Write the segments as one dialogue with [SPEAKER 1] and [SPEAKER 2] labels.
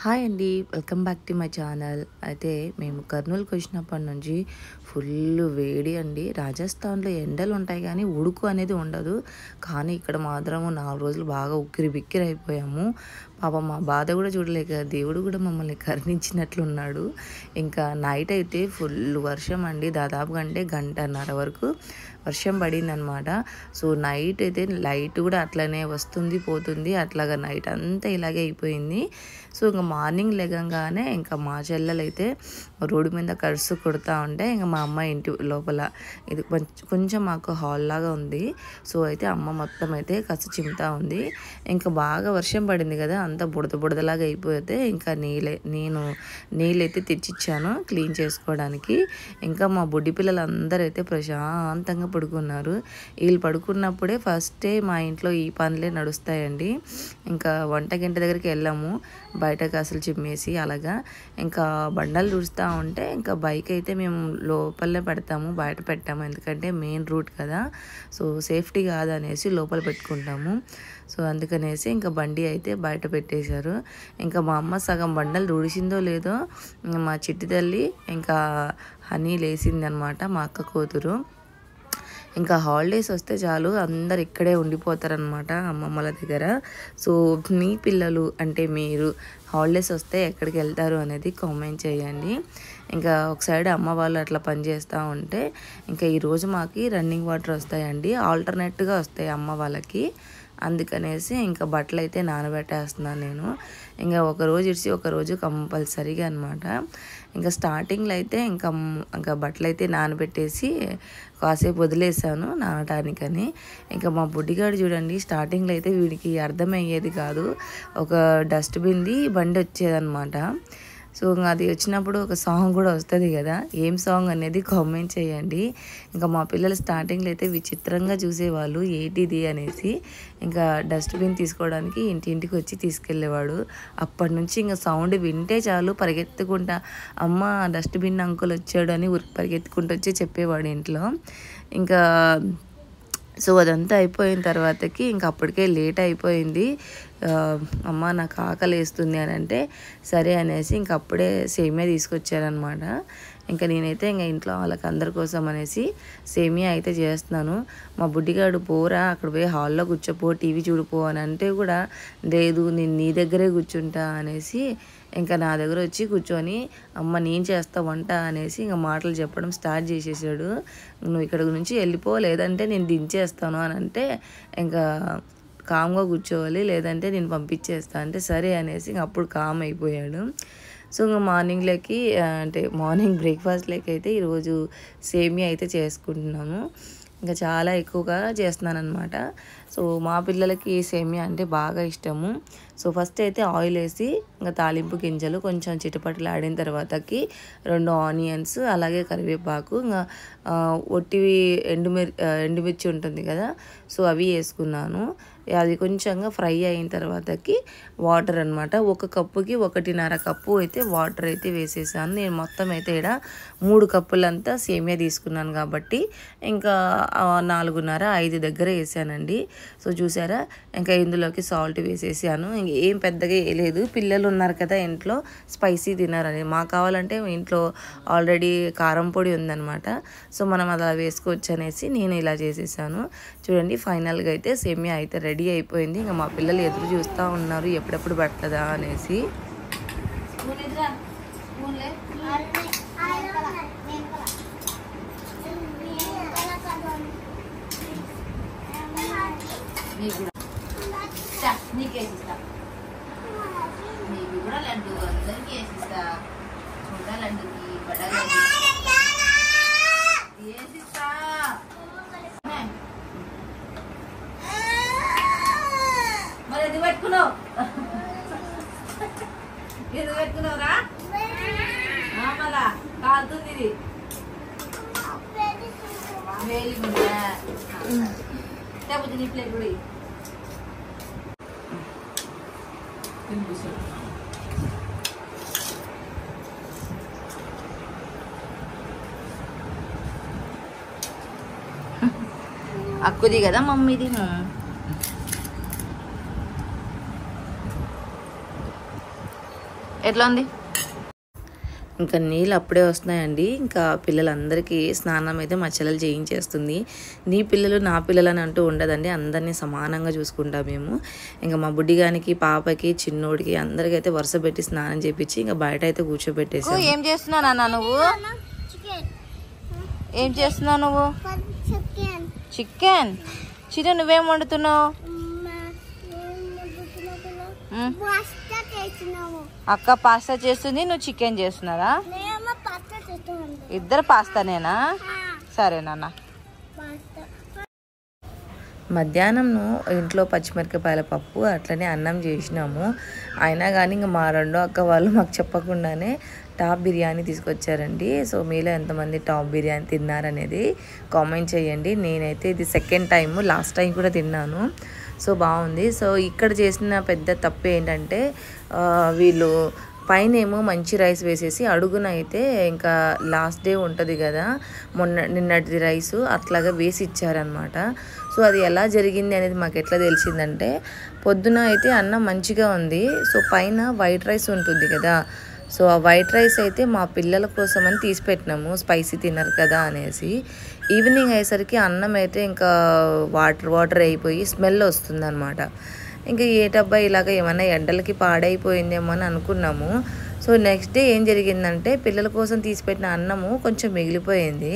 [SPEAKER 1] Hi అండి. Welcome back to my channel. అయితే మేము కర్నూలుకి వచ్చినప్పటి నుంచి ఫుల్ వేడి అండి. రాజస్థాన్లో ఎండలు ఉంటాయి కానీ ఉడుకు అనేది ఉండదు. కానీ ఇక్కడ మాత్రం నాలుగు రోజులు బాగా ఉక్కిరి బిక్కిరి అయిపోయాము. పాపం మా బాధ కూడా చూడలేక దేవుడు కూడా మమ్మల్ని కరుణించినట్లున్నాడు. ఇంకా నైట్ అయితే ఫుల్ వర్షం అండి. దాదాపు అంటే గంటన్నర వరకు వర్షం పడిందనమాట సో నైట్ అయితే లైట్ కూడా అట్లనే వస్తుంది పోతుంది. అట్లాగా నైట్ అంతా ఇలాగే అయిపోయింది. సో ఇంకా మార్నింగ్ లెగంగానే ఇంకా మా చెల్లెలు అయితే రోడ్డు మీద కరుసు కొడుతూ ఉంటే ఇంకా మా అమ్మ ఇంటి లోపల ఇది కొంచెం కొంచెం మాకు హాల్ లాగా ఉంది. సో అయితే అమ్మ మొత్తం అయితే కసు చిమ్ముతా ఉంది. ఇంకా బాగా వర్షం పడింది కదా అంతా బుడద బుడదలాగా అయిపోతే ఇంకా నీళ్ళే నేను నీళ్ళైతే తెచ్చిచ్చాను క్లీన్ చేసుకోవడానికి. ఇంకా మా బుడ్డి పిల్లలందరూ అయితే ప్రశాంతంగా పడుకున్నారు. వీళ్ళు పడుకున్నప్పుడే ఫస్టే మా ఇంట్లో ఈ పనులే నడుస్తాయండి. ఇంకా వంట గంట దగ్గరికి వెళ్ళాము. బయటకు అసలు చిమ్మేసి అలాగా ఇంకా బండలు చూస్తూ ఉంటే ఇంకా బైక్ అయితే మేము లోపలనే పెడతాము బయట పెట్టాము. ఎందుకంటే మెయిన్ రూట్ కదా. సో సేఫ్టీ కాదనేసి లోపల పెట్టుకుంటాము. సో అందుకనేసి ఇంకా బండి అయితే బయట పెట్టేశారు. ఇంకా మా అమ్మ సగం బండలు తుడిసిందో లేదో మా చిట్టి తల్లి ఇంకా హనీ లేసిందనమాట మా అక్క కూతురు. ఇంకా హాలిడేస్ వస్తే చాలు అందరు ఇక్కడే ఉండిపోతారనమాట అమ్మమ్మల దగ్గర. సో మీ పిల్లలు అంటే మీరు హాలిడేస్ వస్తే ఎక్కడికి వెళ్తారు అనేది కామెంట్ చేయండి. ఇంకా ఒక సైడ్ అమ్మ వాళ్ళు అట్లా పని చేస్తూ ఉంటే ఇంకా ఈరోజు మాకు రన్నింగ్ వాటర్ వస్తాయండి. ఆల్టర్నేట్గా వస్తాయి అమ్మ వాళ్ళకి. అందుకనేసి ఇంకా బట్టలు అయితే నానబెట్టేస్తున్నాను నేను. ఇంకా ఒక రోజు ఇడిచి ఒక రోజు కంపల్సరీగా అనమాట ఇంకా స్టార్టింగ్లో అయితే ఇంకా ఇంకా బట్టలు అయితే నానబెట్టేసి కాసేపు వదిలేసాను నానటానికని. ఇంకా మా బుడ్డిగాడు చూడండి స్టార్టింగ్లో అయితే వీడికి అర్థమయ్యేది కాదు. ఒక డస్ట్బిన్ది బండి వచ్చేదన్నమాట సో ఇంకా అది వచ్చినప్పుడు ఒక సాంగ్ కూడా వస్తుంది కదా. ఏం సాంగ్ అనేది కామెంట్ చేయండి. ఇంకా మా పిల్లలు స్టార్టింగ్లో అయితే విచిత్రంగా చూసేవాళ్ళు ఏంటిది? అనేసి. ఇంకా డస్ట్బిన్ తీసుకోవడానికి ఇంటింటికి వచ్చి తీసుకెళ్ళేవాడు. అప్పటి నుంచి ఇంకా సౌండ్ వింటే చాలు పరిగెత్తుకుంటా అమ్మ డస్ట్బిన్ అంకుల్ వచ్చాడు అని ఉరికి పరిగెత్తుకుంటూ వచ్చి చెప్పేవాడు ఇంట్లో. ఇంకా సో అదంతా అయిపోయిన తర్వాతకి ఇంకా అప్పటికే లేట్ అయిపోయింది. అమ్మ నాకు ఆకలి వేస్తుంది అని అంటే సరే అనేసి ఇంక అప్పుడే సేమియా తీసుకొచ్చారనమాట ఇంకా నేనైతే ఇంకా ఇంట్లో వాళ్ళకి అందరి కోసం అనేసి సేమియా అయితే చేస్తున్నాను. మా బుడ్డిగాడు పోరా అక్కడ పోయి హాల్లో కూర్చోపో టీవీ చూడిపో అని అంటే కూడా లేదు నేను నీ దగ్గరే కూర్చుంటా అనేసి ఇంకా నా దగ్గర వచ్చి కూర్చొని అమ్మ నేను చేస్తా వంట అనేసి ఇంకా మాటలు చెప్పడం స్టార్ట్ చేసేసాడు. నువ్వు ఇక్కడ నుంచి వెళ్ళిపో లేదంటే నేను దించేస్తాను అని అంటే ఇంకా కామ్గా కూర్చోవాలి లేదంటే నేను పంపించేస్తా అంటే సరే అనేసి ఇంక అప్పుడు కామ్ అయిపోయాడు. సో ఇంకా మార్నింగ్లోకి అంటే మార్నింగ్ బ్రేక్ఫాస్ట్లోకి అయితే ఈరోజు సేమియా అయితే చేసుకుంటున్నాము ఇంకా చాలా ఎక్కువగా చేస్తున్నాను అనమాట సో మా పిల్లలకి సేమియా అంటే బాగా ఇష్టము. సో ఫస్ట్ అయితే ఆయిల్ వేసి ఇంకా తాలింపు గింజలు కొంచెం చిటపటలు ఆడిన తర్వాతకి రెండు ఆనియన్స్ అలాగే కరివేపాకు ఇంకా ఒట్టివి ఎండుమిర్ ఎండుమిర్చి ఉంటుంది కదా సో అవి వేసుకున్నాను. అది కొంచెంగా ఫ్రై అయిన తర్వాతకి వాటర్ అనమాట ఒక కప్పుకి ఒకటిన్నర కప్పు అయితే వాటర్ అయితే వేసేసాను. నేను మొత్తం అయితే ఇక్కడ మూడు కప్పులంతా సేమియా తీసుకున్నాను కాబట్టి ఇంకా నాలుగున్నర ఐదు దగ్గర వేసానండి. సో చూసారా? ఇంకా ఇందులోకి సాల్ట్ వేసేసాను. ఇంక ఏం పెద్దగా వేయలేదు. పిల్లలు ఉన్నారు కదా ఇంట్లో స్పైసీ తినారని. మాకు కావాలంటే ఇంట్లో ఆల్రెడీ కారం పొడి ఉందన్నమాట. సో మనం అలా వేసుకోవచ్చు అనేసి నేను ఇలా చేసేసాను. చూడండి ఫైనల్గా అయితే సేమియా అయితే రెడీ అయిపోయింది. ఇంకా మా పిల్లలు ఎదురు చూస్తూ ఉన్నారు ఎప్పుడెప్పుడు పడుతుందా అనేసి.
[SPEAKER 2] నీకేసిస్తా. నీకు కూడా లడ్డు అందరికి వేసిస్తా. చూడ లడ్డుకి బడ వేసిస్తా మరి ఎందుకు పెట్టుకున్నావు? ఎందుకు పెట్టుకున్నావురా? మళ్ళా కాలుతుంది ఇది. వేలి లేకపోతే నీ ప్లేట్ కూడా
[SPEAKER 1] అక్కుది కదా మమ్మీది
[SPEAKER 2] ఎట్లా ఉంది
[SPEAKER 1] ఇంకా నీళ్ళు అప్పుడే వస్తున్నాయండి. ఇంకా పిల్లలందరికీ స్నానం అయితే మా చెల్లెలు చేయించేస్తుంది. నీ పిల్లలు నా పిల్లలు అని అంటూ ఉండదండి. అందరినీ సమానంగా చూసుకుంటాం మేము. ఇంకా మా బుడ్డిగానికి పాపకి చిన్నోడికి అందరికీ అయితే వరుస పెట్టి స్నానం చేపించి ఇంకా బయట అయితే కూర్చోబెట్టేసాం
[SPEAKER 2] ఏం చేస్తున్నావు నాన్న నువ్వు? ఏం చేస్తున్నావు నువ్వు? చికెన్. చికెన్ నువ్వేం వండుతున్నావు? అక్క పాస్తా చేస్తుంది నువ్వు చికెన్ చేస్తున్నారా? ఇద్దరు పాస్తానేనా? సరే నాన్న.
[SPEAKER 1] మధ్యాహ్నం ఇంట్లో పచ్చిమిరపకాయల పప్పు అట్లనే అన్నం చేసినాము. అయినా కానీ ఇంకా మా రెండో అక్క వాళ్ళు మాకు చెప్పకుండానే టాప్ బిర్యానీ తీసుకొచ్చారండి. సో మీలో ఎంతమంది టాప్ బిర్యానీ తిన్నారనేది కామెంట్ చేయండి. నేనైతే ఇది సెకండ్ టైం లాస్ట్ టైం కూడా తిన్నాను. సో బాగుంది. సో ఇక్కడ చేసిన పెద్ద తప్పు ఏంటంటే వీళ్ళు పైన ఏమో మంచి రైస్ వేసేసి అడుగున అయితే ఇంకా లాస్ట్ డే ఉంటుంది కదా మొన్న నిన్నటి రైస్ అట్లాగా వేసి ఇచ్చారనమాట సో అది ఎలా జరిగింది అనేది మాకు ఎట్లా తెలిసిందంటే పొద్దున అయితే అన్నం మంచిగా ఉంది. సో పైన వైట్ రైస్ ఉంటుంది కదా సో ఆ వైట్ రైస్ అయితే మా పిల్లల కోసం అని తీసి పెట్టినాము స్పైసీ తినరు కదా అనేసి. ఈవినింగ్ అయ్యేసరికి అన్నం అయితే ఇంకా వాటర్ వాటర్ అయిపోయి స్మెల్ వస్తుందన్నమాట. ఇంకా ఏటబ్బా ఇలాగ ఏమైనా ఎండలకి పాడైపోయిందేమో అని అనుకున్నాము. సో నెక్స్ట్ డే ఏం జరిగిందంటే పిల్లల కోసం తీసిపెట్టిన అన్నము కొంచెం మిగిలిపోయింది.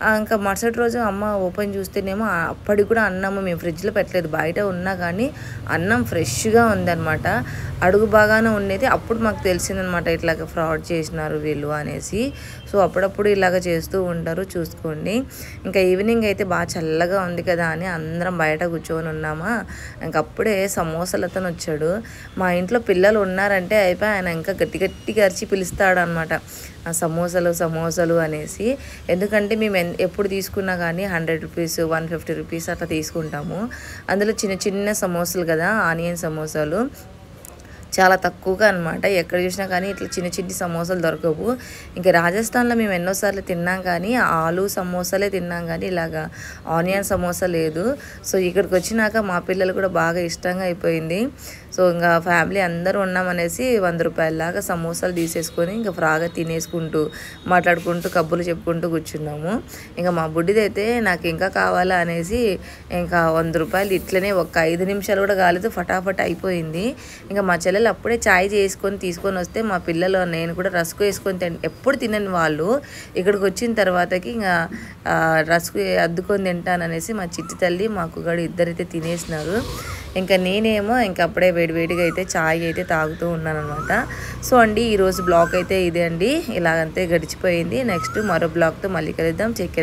[SPEAKER 1] ఇంకా మరుసటి రోజు అమ్మ ఓపెన్ చూస్తేనేమో అప్పటికి కూడా అన్నము మేము ఫ్రిడ్జ్లో పెట్టలేదు. బయట ఉన్నా కానీ అన్నం ఫ్రెష్గా ఉందన్నమాట. అడుగు బాగానే ఉండేది. అప్పుడు మాకు తెలిసిందనమాట ఇట్లాగ ఫ్రాడ్ చేసినారు వీళ్ళు అనేసి. సో అప్పుడప్పుడు ఇలాగ చేస్తూ ఉంటారు. చూసుకోండి. ఇంకా ఈవినింగ్ అయితే బాగా చల్లగా ఉంది కదా అని అందరం బయట కూర్చొని ఉన్నామా? ఇంకా అప్పుడే సమోసాలు అతను వచ్చాడు. మా ఇంట్లో పిల్లలు ఉన్నారంటే అయిపోయి ఆయన ఇంకా గట్టి గట్టిగా అరిచి పిలుస్తాడు అనమాట సమోసాలు సమోసాలు అనేసి. ఎందుకంటే మేము ఎన్- ఎప్పుడు తీసుకున్నా కానీ hundred rupees one fifty rupees అట్లా తీసుకుంటాము. అందులో చిన్న చిన్న సమోసాలు కదా ఆనియన్ సమోసాలు. చాలా తక్కువగా అనమాట ఎక్కడ చూసినా కానీ ఇట్లా చిన్న చిన్న సమోసాలు దొరకవు. ఇంకా రాజస్థాన్లో మేము ఎన్నోసార్లు తిన్నాం కానీ ఆలు సమోసాలే తిన్నాం కానీ ఇలాగా ఆనియన్ సమోసా లేదు. సో ఇక్కడికి వచ్చినాక మా పిల్లలు కూడా బాగా ఇష్టంగా అయిపోయింది. సో ఇంకా ఫ్యామిలీ అందరూ ఉన్నామనేసి వంద రూపాయలలాగా సమోసాలు తీసేసుకొని ఇంకా ఫ్రాగా తినేసుకుంటూ మాట్లాడుకుంటూ కబ్బులు చెప్పుకుంటూ కూర్చున్నాము. ఇంకా మా బుడ్డిదైతే నాకు ఇంకా కావాలా అనేసి ఇంకా వంద రూపాయలు ఇట్లనే ఒక ఐదు నిమిషాలు కూడా కాలేదు. ఫటాఫట్ అయిపోయింది. ఇంకా మా చెల్లెలు అప్పుడే చాయ్ చేసుకొని తీసుకొని వస్తే మా పిల్లలు నేను కూడా రస్కు వేసుకొని తిన ఎప్పుడు తినని వాళ్ళు ఇక్కడికి వచ్చిన తర్వాతకి ఇంకా రస్కు అద్దుకొని తింటాననేసి మా చిట్టి తల్లి మా కుగాడు ఇద్దరైతే తినేసినారు. ఇంకా నేనేమో ఇంకా అప్పుడే వేడివేడిగా అయితే చాయ్ అయితే తాగుతూ ఉన్నాను అనమాట సో అండి ఈరోజు బ్లాగ్ అయితే ఇదే అండి. ఇలాగంతే గడిచిపోయింది. నెక్స్ట్ మరో బ్లాగ్తో మళ్ళీ కలుద్దాం. చెక్